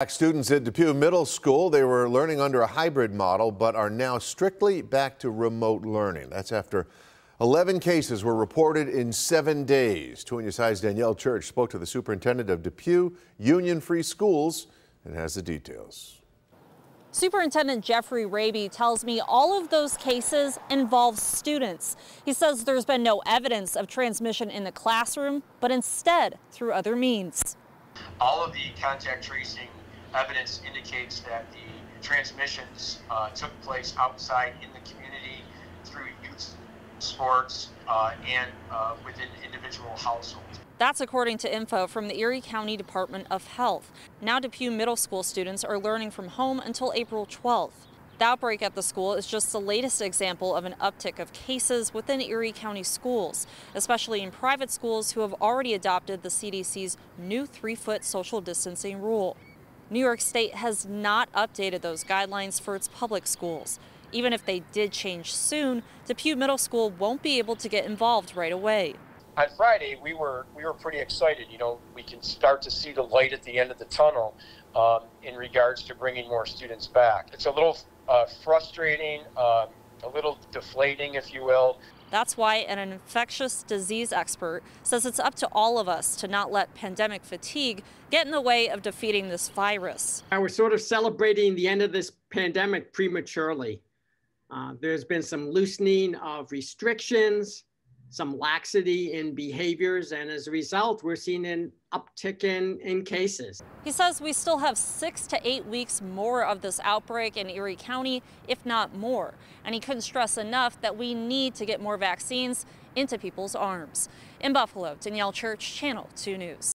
Black students at Depew Middle School, they were learning under a hybrid model, but are now strictly back to remote learning. That's after 11 cases were reported in seven days. 2 News High's Danielle Church spoke to the superintendent of Depew Union Free Schools and has the details. Superintendent Jeffrey Rabey tells me all of those cases involve students. He says there's been no evidence of transmission in the classroom, but instead through other means. All of the contact tracing evidence indicates that the transmissions uh, took place outside in the community through youth sports uh, and uh, within individual households. That's according to info from the Erie County Department of Health. Now Depew Middle School students are learning from home until April 12th. The outbreak at the school is just the latest example of an uptick of cases within Erie County schools, especially in private schools who have already adopted the CDC's new three-foot social distancing rule. New York State has not updated those guidelines for its public schools. Even if they did change soon, Depew Middle School won't be able to get involved right away. On Friday, we were we were pretty excited. You know, we can start to see the light at the end of the tunnel um, in regards to bringing more students back. It's a little uh, frustrating, uh, a little deflating, if you will. That's why an infectious disease expert says it's up to all of us to not let pandemic fatigue get in the way of defeating this virus. We're sort of celebrating the end of this pandemic prematurely. Uh, there's been some loosening of restrictions, some laxity in behaviors, and as a result, we're seeing an uptick in, in cases. He says we still have six to eight weeks more of this outbreak in Erie County, if not more. And he couldn't stress enough that we need to get more vaccines into people's arms. In Buffalo, Danielle Church, Channel 2 News.